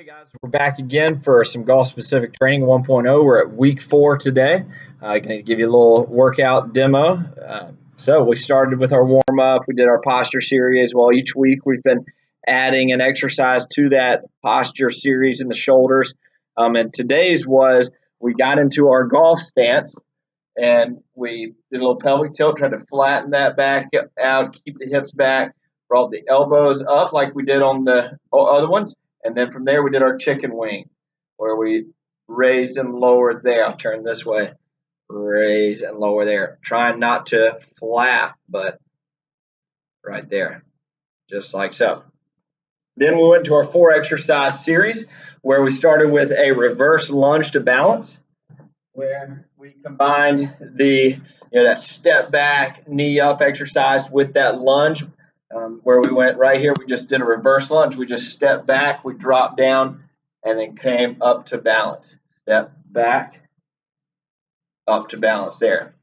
Hey guys, we're back again for some golf specific training 1.0. We're at week four today. I'm uh, going to give you a little workout demo. Uh, so we started with our warm up. We did our posture series. Well, each week we've been adding an exercise to that posture series in the shoulders. Um, and today's was we got into our golf stance and we did a little pelvic tilt, tried to flatten that back out, keep the hips back, brought the elbows up like we did on the other ones and then from there, we did our chicken wing, where we raised and lowered there. Turn this way. Raise and lower there. Trying not to flap, but right there, just like so. Then we went to our four exercise series, where we started with a reverse lunge to balance, where we combined the you know that step back, knee up exercise with that lunge um, where we went right here, we just did a reverse lunge. We just stepped back, we dropped down, and then came up to balance. Step back, up to balance there.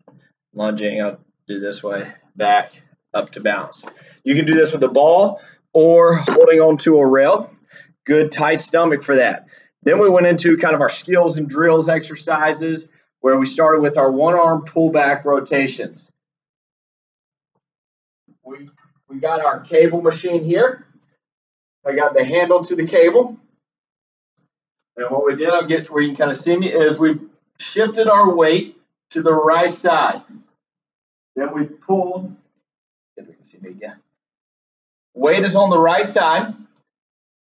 Lunging, I'll do this way, back, up to balance. You can do this with a ball or holding onto a rail. Good tight stomach for that. Then we went into kind of our skills and drills exercises where we started with our one arm pullback rotations. We we got our cable machine here. I got the handle to the cable. And what we did, I'll get to where you can kind of see me, is we shifted our weight to the right side. Then we pull, if we can see me again. Weight is on the right side.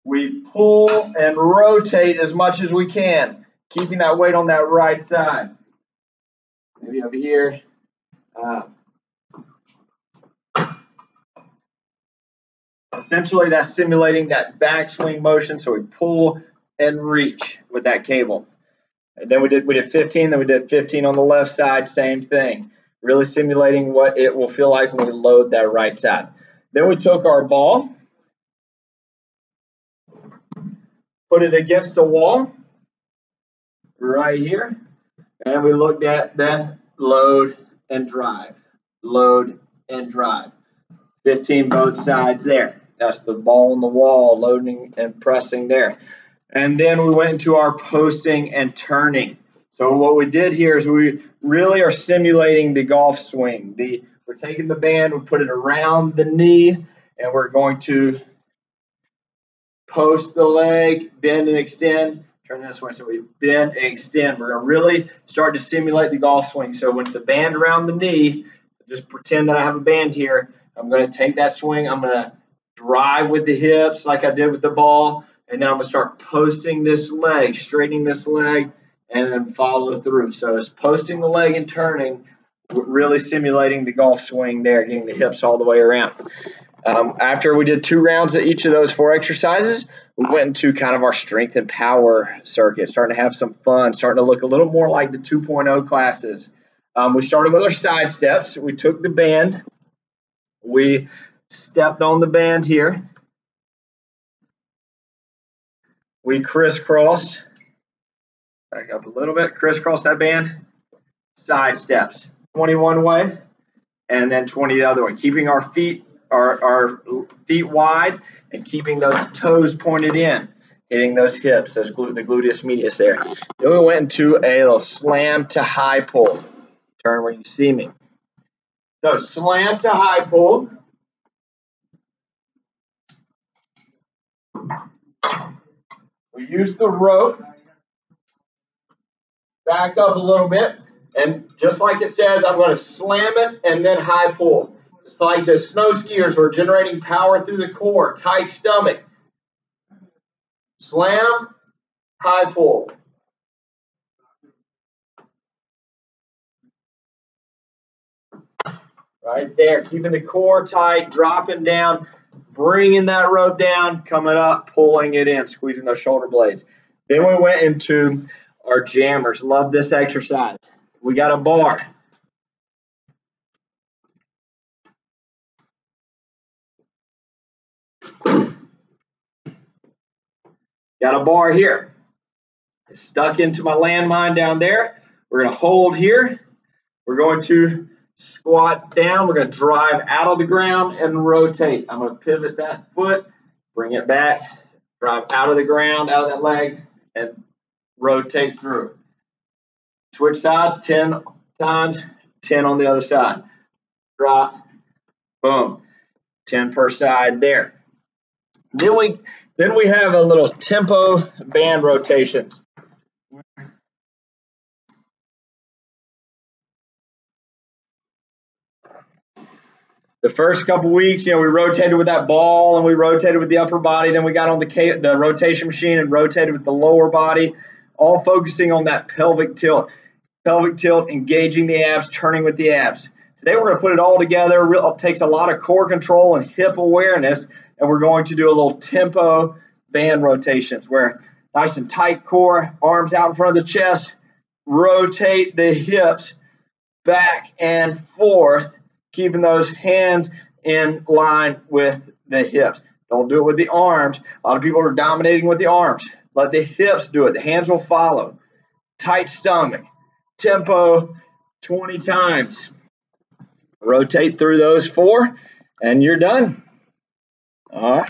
We pull and rotate as much as we can, keeping that weight on that right side. Maybe over here. Uh, Essentially, that's simulating that backswing motion. So we pull and reach with that cable. And then we did we did 15, then we did 15 on the left side, same thing. Really simulating what it will feel like when we load that right side. Then we took our ball, put it against the wall right here, and we looked at the load and drive, load and drive. 15 both sides there. That's the ball on the wall, loading and pressing there. And then we went into our posting and turning. So what we did here is we really are simulating the golf swing. The we're taking the band, we put it around the knee, and we're going to post the leg, bend and extend. Turn this way. So we bend and extend. We're going to really start to simulate the golf swing. So with the band around the knee, just pretend that I have a band here. I'm going to take that swing. I'm going to drive with the hips like I did with the ball, and then I'm gonna start posting this leg, straightening this leg, and then follow through. So it's posting the leg and turning, really simulating the golf swing there, getting the hips all the way around. Um, after we did two rounds of each of those four exercises, we went into kind of our strength and power circuit, starting to have some fun, starting to look a little more like the 2.0 classes. Um, we started with our side steps. We took the band, we stepped on the band here. We crisscrossed, back up a little bit, crisscross that band, side steps, 21 way, and then 20 the other way, keeping our feet our, our feet wide and keeping those toes pointed in, hitting those hips, those glu the gluteus medius there. Then we went into a little slam to high pull. Turn where you see me. So slam to high pull. We use the rope, back up a little bit, and just like it says, I'm going to slam it and then high pull. It's like the snow skiers were generating power through the core, tight stomach. Slam, high pull. Right there, keeping the core tight, dropping down bringing that rope down, coming up, pulling it in, squeezing those shoulder blades. Then we went into our jammers. Love this exercise. We got a bar. Got a bar here. It's stuck into my landmine down there. We're going to hold here. We're going to squat down. We're going to drive out of the ground and rotate. I'm going to pivot that foot, bring it back, drive out of the ground, out of that leg, and rotate through. Switch sides 10 times, 10 on the other side. Drop, boom, 10 per side there. Then we then we have a little tempo band rotations. The first couple weeks, you know, we rotated with that ball and we rotated with the upper body. Then we got on the the rotation machine and rotated with the lower body, all focusing on that pelvic tilt, pelvic tilt, engaging the abs, turning with the abs. Today we're going to put it all together. It takes a lot of core control and hip awareness, and we're going to do a little tempo band rotations where nice and tight core, arms out in front of the chest, rotate the hips back and forth keeping those hands in line with the hips. Don't do it with the arms. A lot of people are dominating with the arms. Let the hips do it. The hands will follow. Tight stomach. Tempo 20 times. Rotate through those four, and you're done. All right.